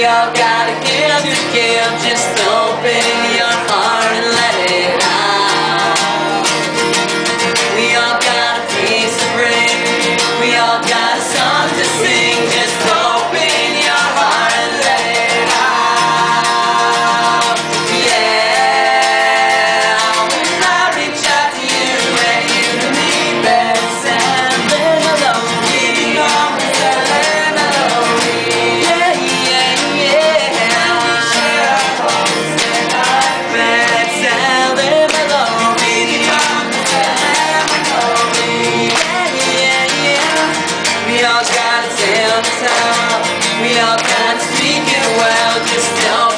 we all gotta give, you give, just do We all got to tell the how. We all got to speak it well, just don't.